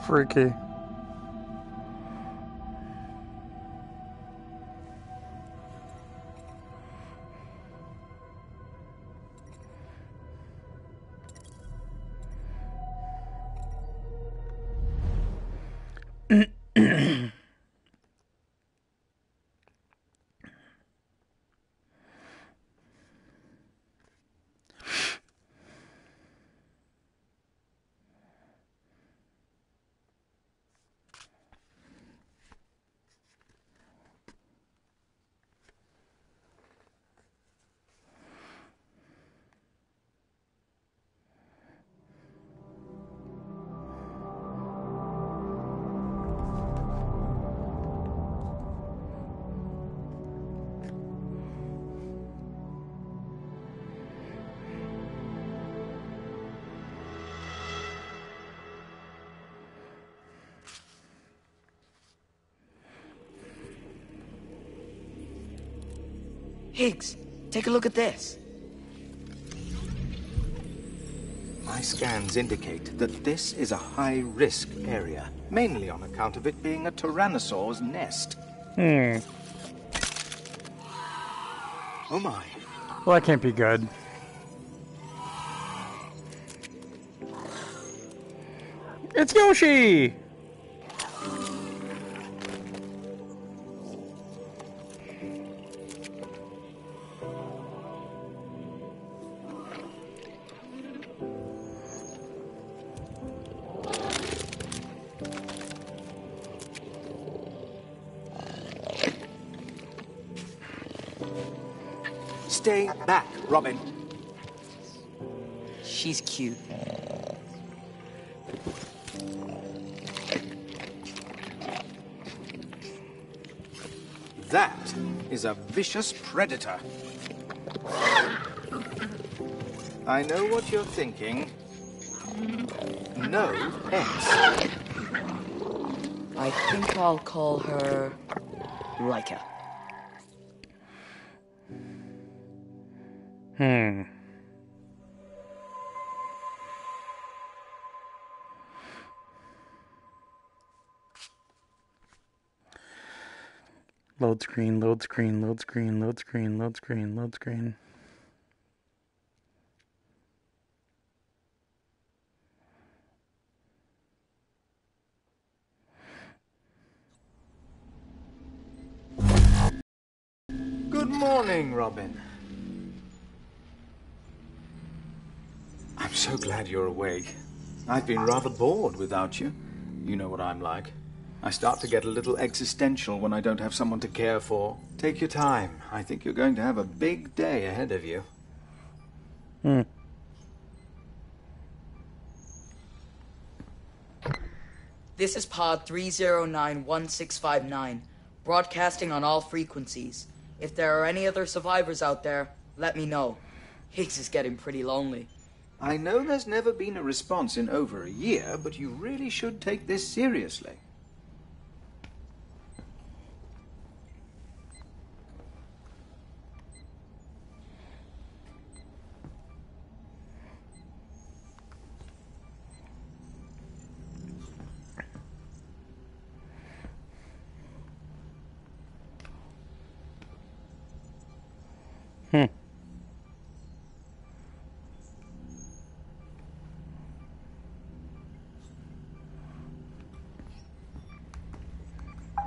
Freaky. Higgs, take a look at this. My scans indicate that this is a high-risk area, mainly on account of it being a tyrannosaur's nest. Hmm. Oh my. Well, that can't be good. It's Yoshi! Robin. She's cute. That is a vicious predator. I know what you're thinking. No pets. I think I'll call her Rika. Hmm. Load screen, load screen, load screen, load screen, load screen, load screen. Good morning, Robin. So glad you're awake. I've been rather bored without you. You know what I'm like. I start to get a little existential when I don't have someone to care for. Take your time. I think you're going to have a big day ahead of you. Hmm. This is pod 3091659, broadcasting on all frequencies. If there are any other survivors out there, let me know. Higgs is getting pretty lonely. I know there's never been a response in over a year, but you really should take this seriously. Hmm.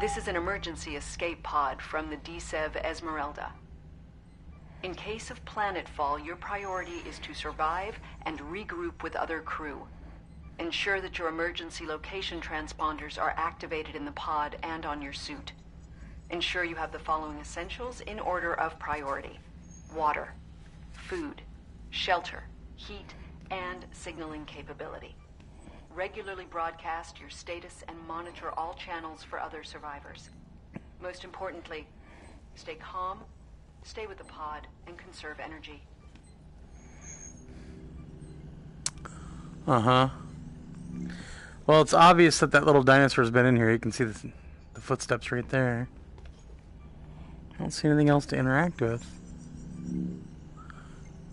This is an emergency escape pod from the DSEV Esmeralda. In case of planetfall, your priority is to survive and regroup with other crew. Ensure that your emergency location transponders are activated in the pod and on your suit. Ensure you have the following essentials in order of priority water, food, shelter, heat, and signaling capability. Regularly broadcast your status and monitor all channels for other survivors. Most importantly, stay calm, stay with the pod, and conserve energy. Uh huh. Well, it's obvious that that little dinosaur's been in here. You can see the, the footsteps right there. I don't see anything else to interact with.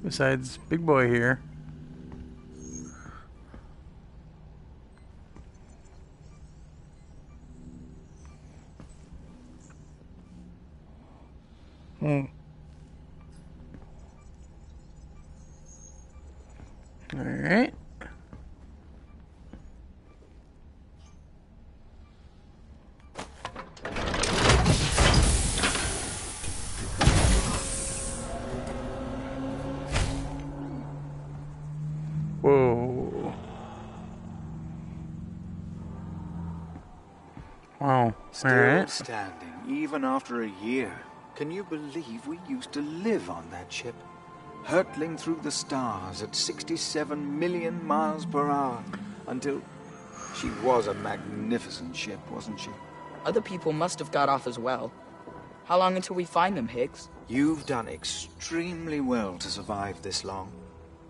Besides Big Boy here. Wow. Still All right. standing, even after a year. Can you believe we used to live on that ship? Hurtling through the stars at 67 million miles per hour. Until. She was a magnificent ship, wasn't she? Other people must have got off as well. How long until we find them, Higgs? You've done extremely well to survive this long.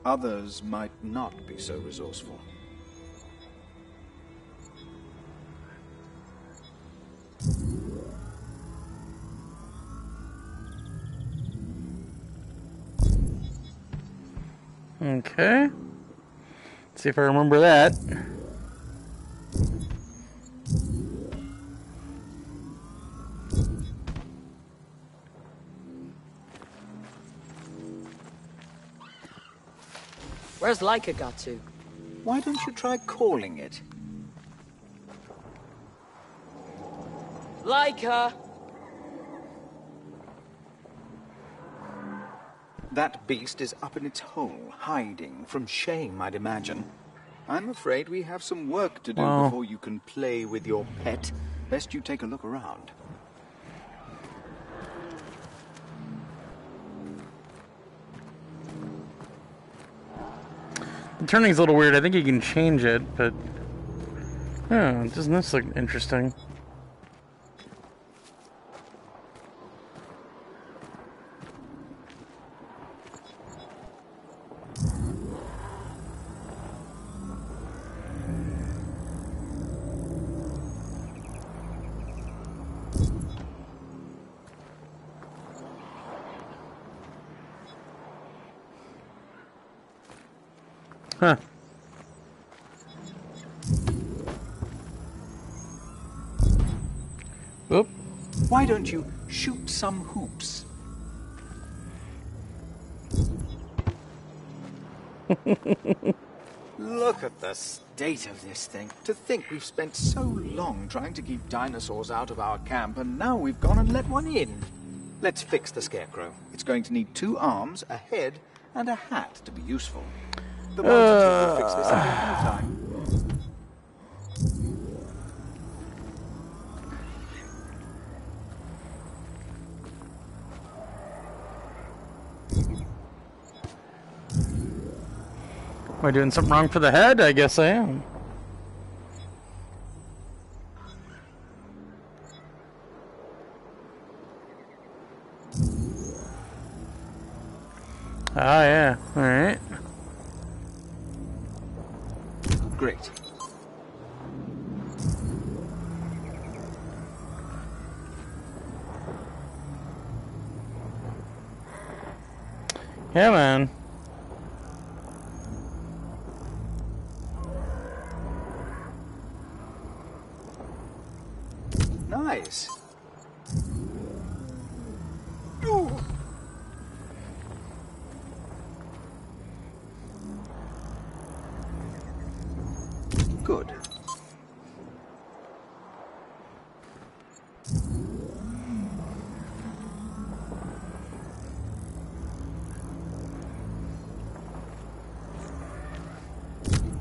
Others might not be so resourceful. Okay. Let's see if I remember that. Where's Laika got to? Why don't you try calling it? Laika! That beast is up in its hole, hiding from shame, I'd imagine. I'm afraid we have some work to do Wow. before you can play with your pet. Best you take a look around. The turning's a little weird. I think you can change it, but. Oh, doesn't this look interesting? Huh. Oop. Why don't you shoot some hoops? Look at the state of this thing. To think we've spent so long trying to keep dinosaurs out of our camp, and now we've gone and let one in. Let's fix the scarecrow. It's going to need two arms, a head, and a hat to be useful. The uh, multitool will fix this in no time. I doing something wrong for the head? I guess I am. Ah, yeah. Alright. Great. Yeah, man. Good.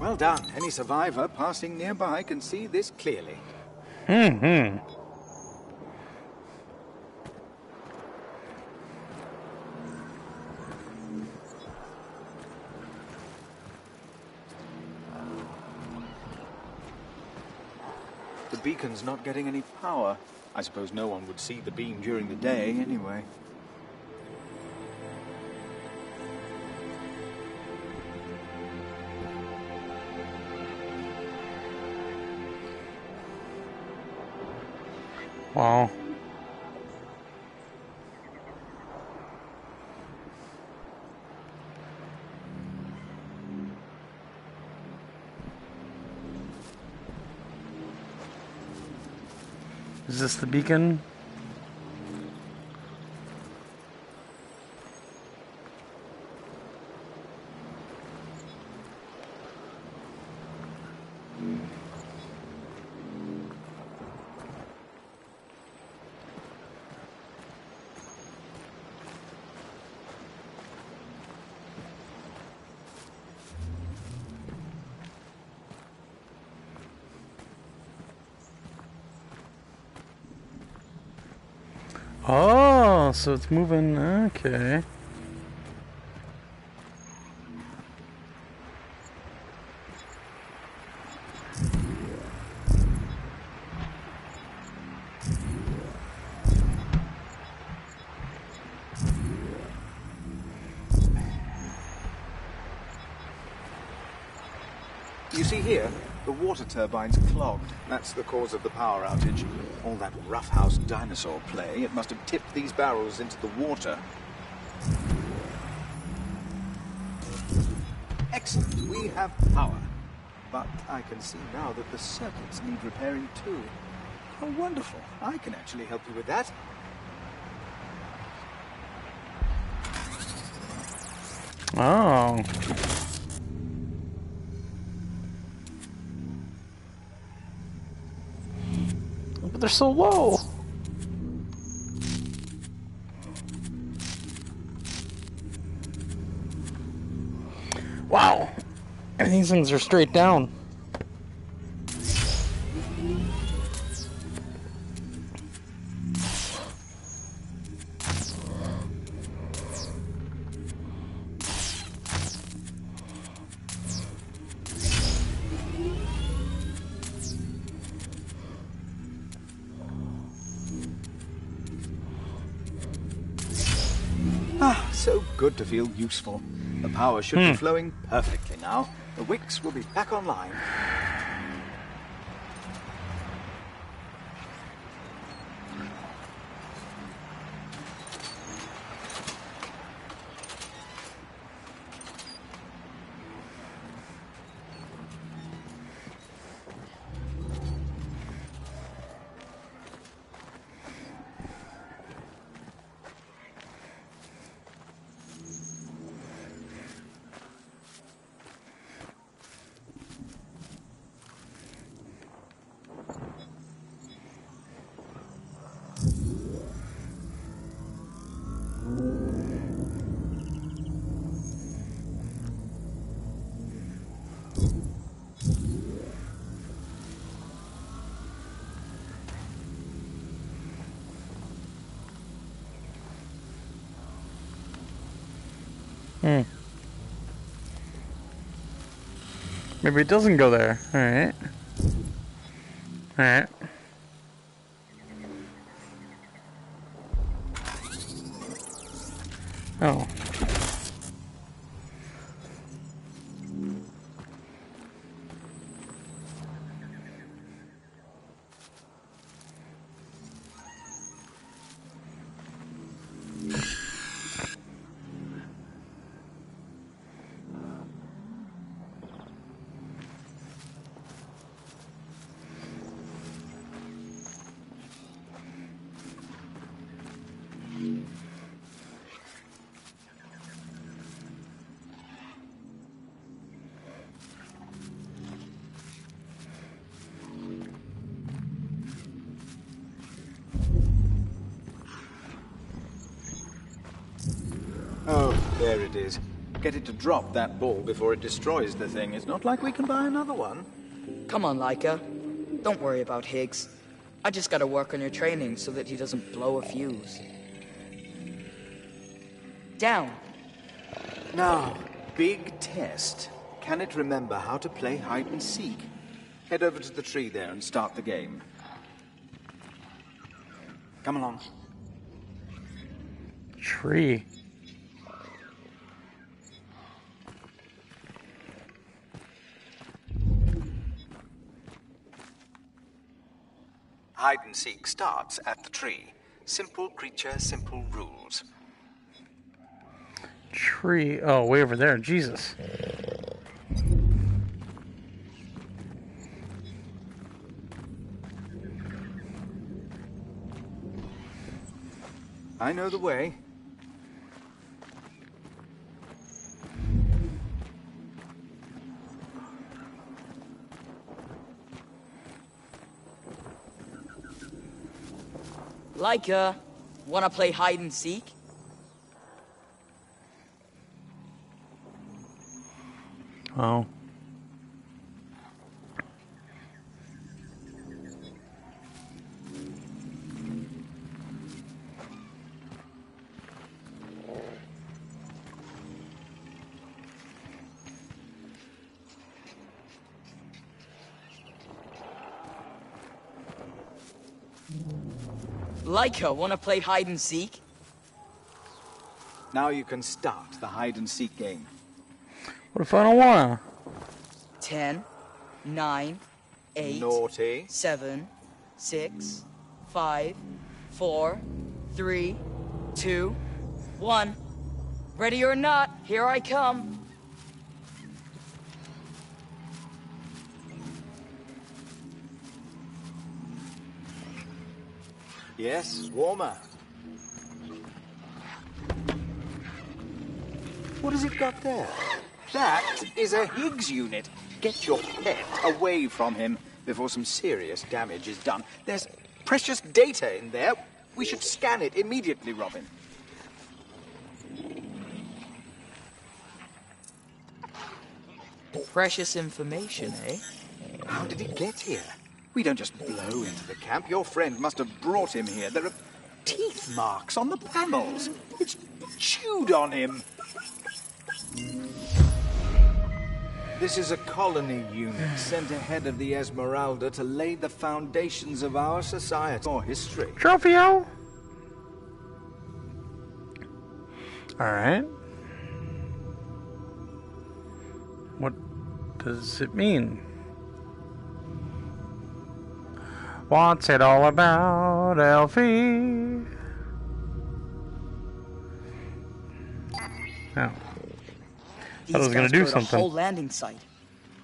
Well done. Any survivor passing nearby can see this clearly. Hmm. The beacon's not getting any power. I suppose no one would see the beam during the day anyway. Wow. Is this the beacon? Oh, so it's moving. Okay. You see here, the water turbine's clogged. That's the cause of the power outage. All that roughhouse dinosaur play, it must have tipped these barrels into the water. Excellent, we have power. But I can see now that the circuits need repairing too. Oh, wonderful. I can actually help you with that. Oh. They're so low. Wow. And these things are straight down. Good to feel useful. The power should be hmm. flowing perfectly now. The wicks will be back online. Hmm. Maybe it doesn't go there. Alright. Alright. Oh. Oh, there it is. Get it to drop that ball before it destroys the thing. It's not like we can buy another one. Come on, Laika. Don't worry about Higgs. I just gotta work on your training so that he doesn't blow a fuse. Down. Now, big test. Can it remember how to play hide and seek? Head over to the tree there and start the game. Come along. Tree. Hide and seek starts at the tree. Simple creature, simple rules. Tree. Oh, way over there. Jesus. I know the way. Laika, uh, wanna play hide and seek? Oh. Laika, wanna play hide and seek? Now you can start the hide and seek game. What if I don't wanna? Ten, nine, eight, Naughty. seven, six, five, four, three, two, one. Ready or not, here I come. Yes, warmer. What has it got there? That is a Higgs unit. Get your pet away from him before some serious damage is done. There's precious data in there. We should scan it immediately, Robin. Precious information, eh? How did it get here? We don't just blow into the camp. Your friend must have brought him here. There are teeth marks on the panels. It's chewed on him. This is a colony unit sent ahead of the Esmeralda to lay the foundations of our society or history. Tropheo? Alright. What does it mean? What's it all about, Elfie? Oh. These I was gonna do were at a something. whole landing site.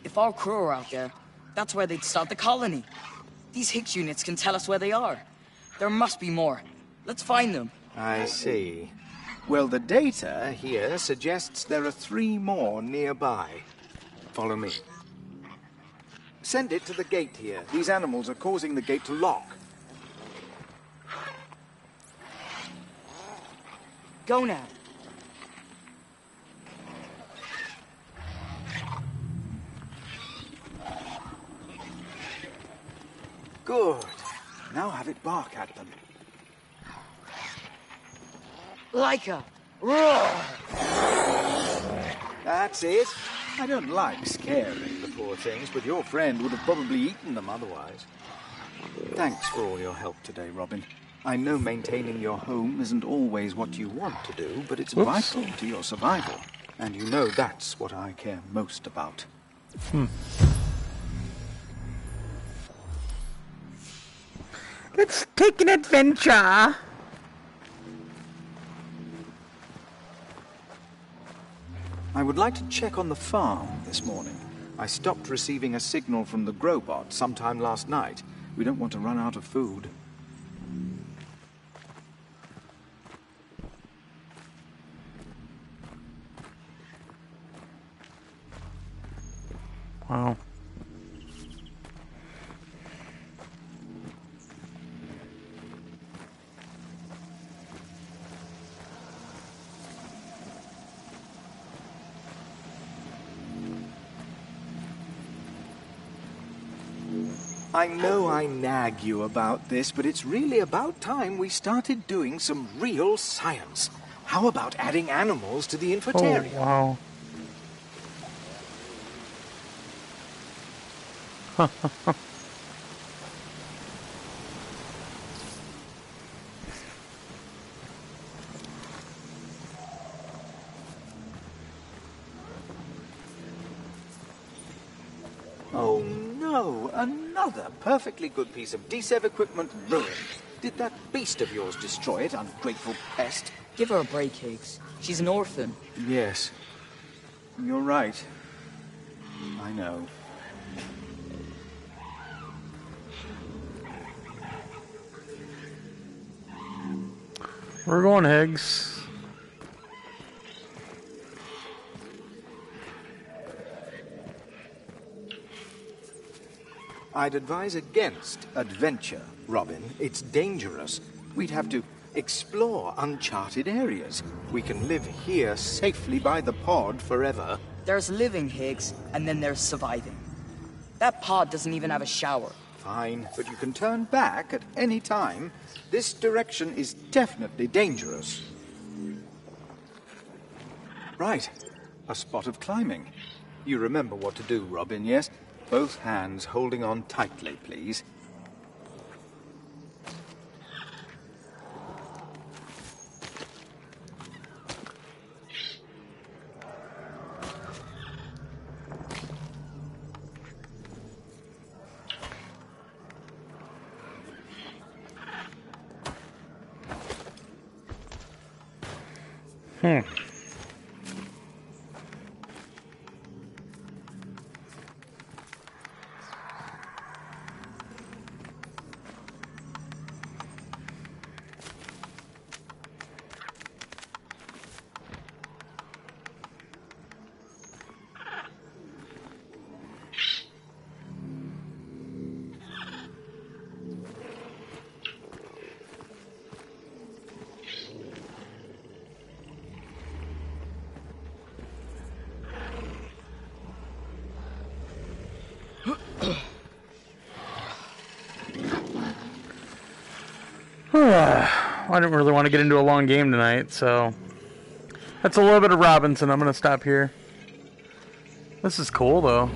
If our crew are out there, that's where they'd start the colony. These Higgs units can tell us where they are. There must be more. Let's find them. I see. Well, the data here suggests there are three more nearby. Follow me. Send it to the gate here. These animals are causing the gate to lock. Go now. Good. Now have it bark at them. Laika, roar! That's it. I don't like the poor things, but your friend would have probably eaten them otherwise. Thanks for all your help today, Robin. I know maintaining your home isn't always what you want to do, but it's Whoops. vital to your survival. And you know that's what I care most about. Hmm. Let's take an adventure. I would like to check on the farm this morning. I stopped receiving a signal from the Grobot sometime last night. We don't want to run out of food. I know I nag you about this, but it's really about time we started doing some real science. How about adding animals to the Oh, infotarium? wow. Oh no, another perfectly good piece of DSEV equipment ruined. Did that beast of yours destroy it, ungrateful pest? Give her a break, Higgs. She's an orphan. Yes. You're right. I know. We're going Higgs. I'd advise against adventure, Robin. It's dangerous. We'd have to explore uncharted areas. We can live here safely by the pod forever. There's living, Higgs, and then there's surviving. That pod doesn't even have a shower. Fine, but you can turn back at any time. This direction is definitely dangerous. Right, a spot of climbing. You remember what to do, Robin, yes? Both hands holding on tightly, please. I didn't really want to get into a long game tonight, so that's a little bit of Robinson. I'm gonna stop here. This is cool though.